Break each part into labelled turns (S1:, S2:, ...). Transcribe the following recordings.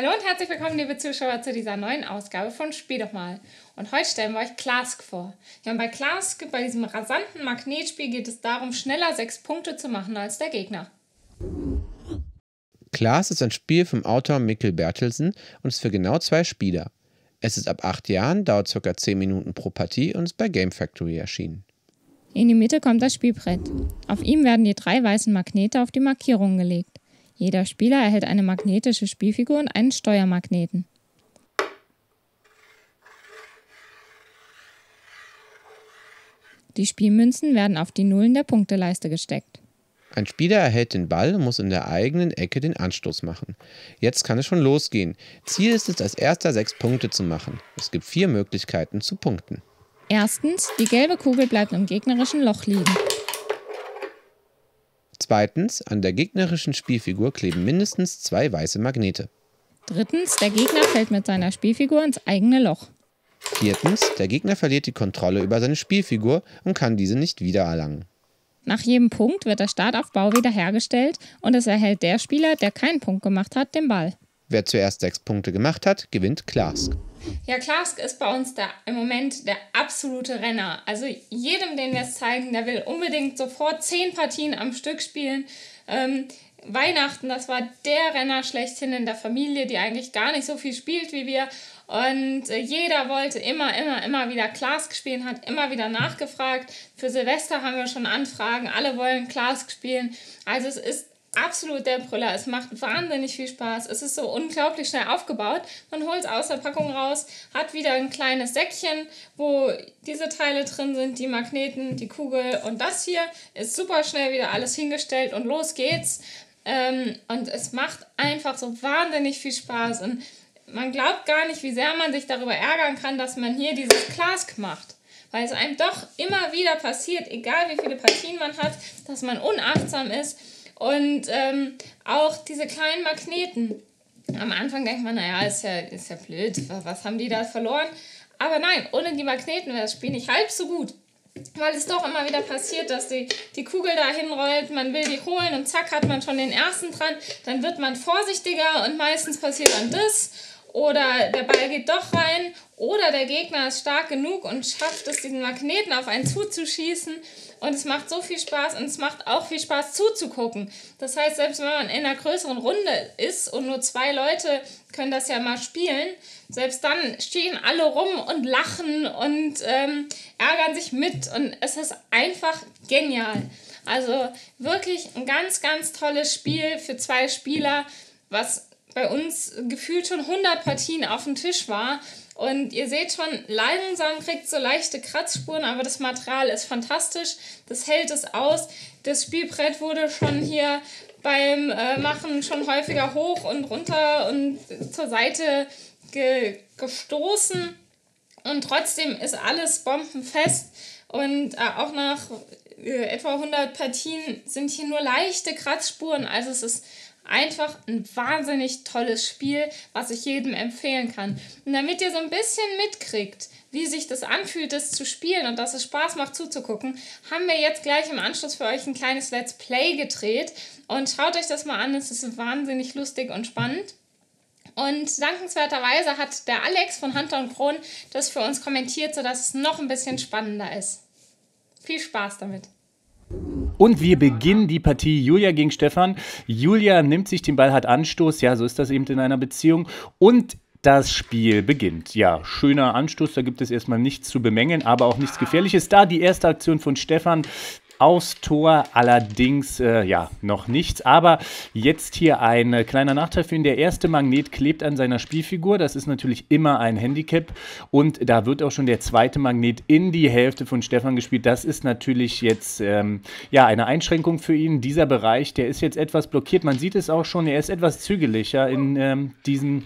S1: Hallo und herzlich willkommen, liebe Zuschauer, zu dieser neuen Ausgabe von Spiel doch mal. Und heute stellen wir euch Klask vor. Ja, und bei Klask, bei diesem rasanten Magnetspiel, geht es darum, schneller sechs Punkte zu machen als der Gegner.
S2: Klaas ist ein Spiel vom Autor Mikkel Bertelsen und ist für genau zwei Spieler. Es ist ab acht Jahren, dauert ca. 10 Minuten pro Partie und ist bei Game Factory erschienen.
S1: In die Mitte kommt das Spielbrett. Auf ihm werden die drei weißen Magnete auf die Markierungen gelegt. Jeder Spieler erhält eine magnetische Spielfigur und einen Steuermagneten. Die Spielmünzen werden auf die Nullen der Punkteleiste gesteckt.
S2: Ein Spieler erhält den Ball und muss in der eigenen Ecke den Anstoß machen. Jetzt kann es schon losgehen. Ziel ist es, als erster sechs Punkte zu machen. Es gibt vier Möglichkeiten zu punkten.
S1: Erstens, die gelbe Kugel bleibt im gegnerischen Loch liegen.
S2: Zweitens, an der gegnerischen Spielfigur kleben mindestens zwei weiße Magnete.
S1: Drittens, der Gegner fällt mit seiner Spielfigur ins eigene Loch.
S2: Viertens, der Gegner verliert die Kontrolle über seine Spielfigur und kann diese nicht wiedererlangen.
S1: Nach jedem Punkt wird der Startaufbau wiederhergestellt und es erhält der Spieler, der keinen Punkt gemacht hat, den Ball.
S2: Wer zuerst sechs Punkte gemacht hat, gewinnt Klask.
S1: Ja, Klask ist bei uns der, im Moment der absolute Renner. Also jedem, den wir es zeigen, der will unbedingt sofort zehn Partien am Stück spielen. Ähm, Weihnachten, das war der Renner schlechthin in der Familie, die eigentlich gar nicht so viel spielt wie wir. Und äh, jeder wollte immer, immer, immer wieder Klask spielen, hat immer wieder nachgefragt. Für Silvester haben wir schon Anfragen, alle wollen Klask spielen. Also es ist absolut der Brüller. Es macht wahnsinnig viel Spaß. Es ist so unglaublich schnell aufgebaut. Man holt es aus der Packung raus, hat wieder ein kleines Säckchen, wo diese Teile drin sind, die Magneten, die Kugel und das hier ist super schnell wieder alles hingestellt und los geht's. Ähm, und es macht einfach so wahnsinnig viel Spaß. Und man glaubt gar nicht, wie sehr man sich darüber ärgern kann, dass man hier dieses Klask macht weil es einem doch immer wieder passiert, egal wie viele Partien man hat, dass man unachtsam ist und ähm, auch diese kleinen Magneten. Am Anfang denkt man, naja, ist ja, ist ja blöd, was haben die da verloren? Aber nein, ohne die Magneten wäre das Spiel nicht halb so gut. Weil es doch immer wieder passiert, dass die, die Kugel dahin rollt, man will die holen und zack hat man schon den ersten dran. Dann wird man vorsichtiger und meistens passiert dann das. Oder der Ball geht doch rein. Oder der Gegner ist stark genug und schafft es, diesen Magneten auf einen zuzuschießen. Und es macht so viel Spaß und es macht auch viel Spaß zuzugucken. Das heißt, selbst wenn man in einer größeren Runde ist und nur zwei Leute können das ja mal spielen, selbst dann stehen alle rum und lachen und ähm, ärgern sich mit. Und es ist einfach genial. Also wirklich ein ganz, ganz tolles Spiel für zwei Spieler, was bei uns gefühlt schon 100 Partien auf dem Tisch war und ihr seht schon, langsam kriegt so leichte Kratzspuren, aber das Material ist fantastisch. Das hält es aus. Das Spielbrett wurde schon hier beim äh, Machen schon häufiger hoch und runter und zur Seite ge gestoßen. Und trotzdem ist alles bombenfest. Und äh, auch nach äh, etwa 100 Partien sind hier nur leichte Kratzspuren. Also es ist einfach ein wahnsinnig tolles Spiel, was ich jedem empfehlen kann. Und damit ihr so ein bisschen mitkriegt, wie sich das anfühlt, das zu spielen und dass es Spaß macht zuzugucken, haben wir jetzt gleich im Anschluss für euch ein kleines Let's Play gedreht. Und schaut euch das mal an, es ist wahnsinnig lustig und spannend. Und dankenswerterweise hat der Alex von Hunter und Kron das für uns kommentiert, sodass es noch ein bisschen spannender ist. Viel Spaß damit!
S3: Und wir beginnen die Partie Julia gegen Stefan. Julia nimmt sich den Ball, hat Anstoß. Ja, so ist das eben in einer Beziehung. Und das Spiel beginnt. Ja, schöner Anstoß, da gibt es erstmal nichts zu bemängeln, aber auch nichts Gefährliches. Da die erste Aktion von Stefan aufs Tor. Allerdings, äh, ja, noch nichts. Aber jetzt hier ein äh, kleiner Nachteil für ihn. Der erste Magnet klebt an seiner Spielfigur. Das ist natürlich immer ein Handicap. Und da wird auch schon der zweite Magnet in die Hälfte von Stefan gespielt. Das ist natürlich jetzt, ähm, ja, eine Einschränkung für ihn. Dieser Bereich, der ist jetzt etwas blockiert. Man sieht es auch schon, er ist etwas zügeliger in ähm, diesen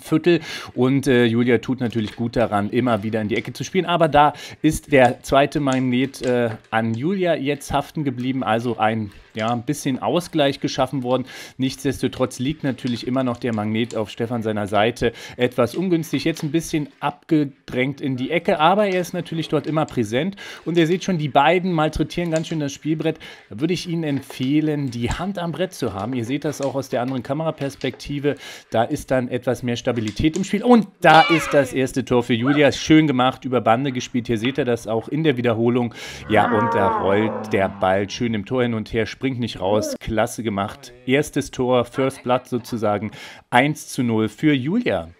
S3: Viertel. Und äh, Julia tut natürlich gut daran, immer wieder in die Ecke zu spielen. Aber da ist der zweite Magnet äh, an Julia jetzt haften geblieben. Also ein ja, ein bisschen Ausgleich geschaffen worden. Nichtsdestotrotz liegt natürlich immer noch der Magnet auf Stefan seiner Seite. Etwas ungünstig, jetzt ein bisschen abgedrängt in die Ecke, aber er ist natürlich dort immer präsent. Und ihr seht schon, die beiden malträtieren ganz schön das Spielbrett. Da würde ich Ihnen empfehlen, die Hand am Brett zu haben. Ihr seht das auch aus der anderen Kameraperspektive. Da ist dann etwas mehr Stabilität im Spiel. Und da ist das erste Tor für Julia. Schön gemacht, über Bande gespielt. Hier seht ihr das auch in der Wiederholung. Ja, und da rollt der Ball schön im Tor hin und her, springt springt nicht raus. Klasse gemacht. Erstes Tor, First Blood sozusagen. 1 zu 0 für Julia.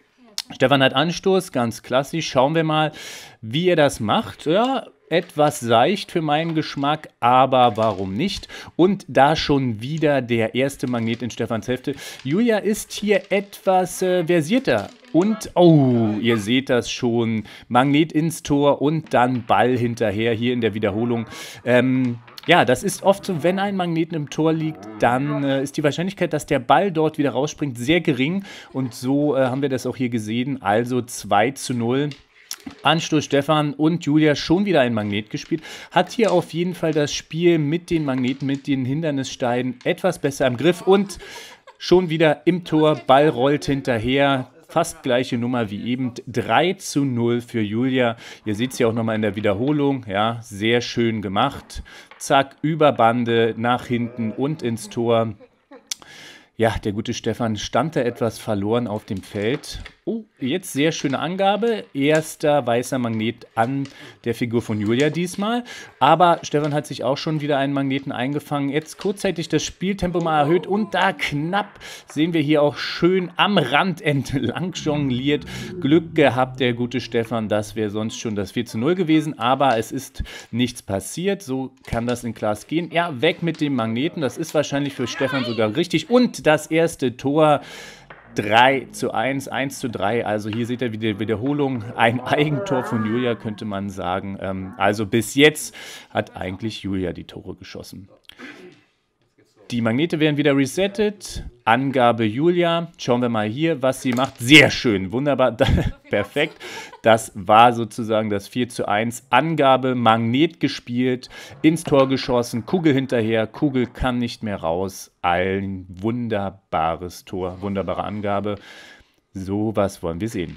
S3: Stefan hat Anstoß, ganz klassisch. Schauen wir mal, wie er das macht. Ja, etwas seicht für meinen Geschmack, aber warum nicht? Und da schon wieder der erste Magnet in Stefans Hälfte. Julia ist hier etwas äh, versierter. Und, oh, ihr seht das schon, Magnet ins Tor und dann Ball hinterher hier in der Wiederholung. Ähm, ja, das ist oft so, wenn ein Magneten im Tor liegt, dann äh, ist die Wahrscheinlichkeit, dass der Ball dort wieder rausspringt, sehr gering. Und so äh, haben wir das auch hier gesehen. Also 2 zu 0. Anstoß Stefan und Julia schon wieder ein Magnet gespielt. Hat hier auf jeden Fall das Spiel mit den Magneten, mit den Hindernissteinen etwas besser im Griff und schon wieder im Tor. Ball rollt hinterher. Fast gleiche Nummer wie eben. 3 zu 0 für Julia. Ihr seht ja auch nochmal in der Wiederholung. Ja, sehr schön gemacht zack, über Bande, nach hinten und ins Tor. Ja, der gute Stefan stand da etwas verloren auf dem Feld Oh, jetzt sehr schöne Angabe. Erster weißer Magnet an der Figur von Julia diesmal. Aber Stefan hat sich auch schon wieder einen Magneten eingefangen. Jetzt kurzzeitig das Spieltempo mal erhöht und da knapp sehen wir hier auch schön am Rand entlang jongliert. Glück gehabt, der gute Stefan. Das wäre sonst schon das 4 zu 0 gewesen. Aber es ist nichts passiert. So kann das in Glas gehen. Ja, weg mit dem Magneten. Das ist wahrscheinlich für Stefan sogar richtig. Und das erste Tor 3 zu 1, 1 zu 3. Also hier seht ihr wieder Wiederholung. Ein Eigentor von Julia, könnte man sagen. Ähm, also bis jetzt hat eigentlich Julia die Tore geschossen. Die Magnete werden wieder resettet. Angabe Julia. Schauen wir mal hier, was sie macht. Sehr schön, wunderbar, perfekt. Das war sozusagen das 4 zu 1. Angabe, Magnet gespielt, ins Tor geschossen, Kugel hinterher, Kugel kann nicht mehr raus. Ein wunderbares Tor, wunderbare Angabe. So was wollen wir sehen.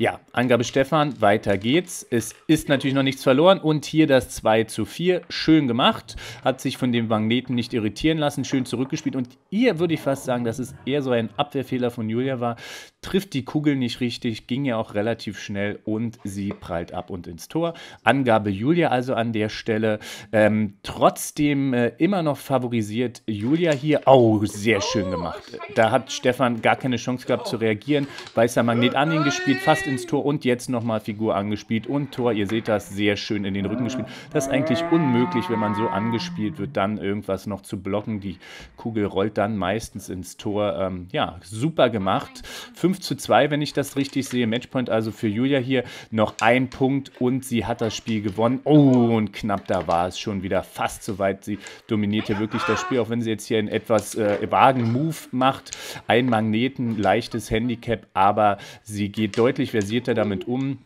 S3: Ja, Angabe Stefan, weiter geht's. Es ist natürlich noch nichts verloren und hier das 2 zu 4. Schön gemacht, hat sich von dem Magneten nicht irritieren lassen, schön zurückgespielt und hier würde ich fast sagen, dass es eher so ein Abwehrfehler von Julia war. Trifft die Kugel nicht richtig, ging ja auch relativ schnell und sie prallt ab und ins Tor. Angabe Julia also an der Stelle. Ähm, trotzdem äh, immer noch favorisiert Julia hier. Oh, sehr schön gemacht. Da hat Stefan gar keine Chance gehabt zu reagieren. Weißer Magnet an ihn gespielt, fast ins Tor und jetzt nochmal Figur angespielt und Tor. Ihr seht das sehr schön in den Rücken gespielt. Das ist eigentlich unmöglich, wenn man so angespielt wird, dann irgendwas noch zu blocken. Die Kugel rollt dann meistens ins Tor. Ähm, ja, super gemacht. 5 zu 2, wenn ich das richtig sehe. Matchpoint also für Julia hier. Noch ein Punkt und sie hat das Spiel gewonnen. Oh, und knapp da war es schon wieder fast so weit. Sie dominiert hier wirklich das Spiel, auch wenn sie jetzt hier einen etwas äh, vagen Move macht. Ein Magneten, leichtes Handicap, aber sie geht deutlich versierter damit um.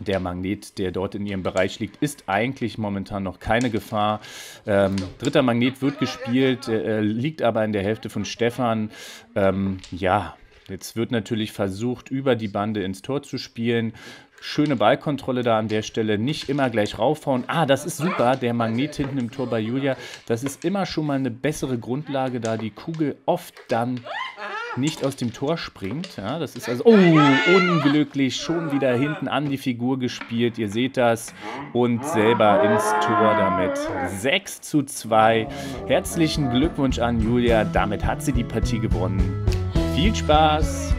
S3: Der Magnet, der dort in ihrem Bereich liegt, ist eigentlich momentan noch keine Gefahr. Ähm, dritter Magnet wird gespielt, äh, liegt aber in der Hälfte von Stefan. Ähm, ja, jetzt wird natürlich versucht, über die Bande ins Tor zu spielen. Schöne Ballkontrolle da an der Stelle. Nicht immer gleich raufhauen. Ah, das ist super. Der Magnet hinten im Tor bei Julia. Das ist immer schon mal eine bessere Grundlage, da die Kugel oft dann nicht aus dem Tor springt. Ja, das ist also, oh, unglücklich, schon wieder hinten an die Figur gespielt. Ihr seht das und selber ins Tor damit. 6 zu 2. Herzlichen Glückwunsch an Julia. Damit hat sie die Partie gewonnen. Viel Spaß!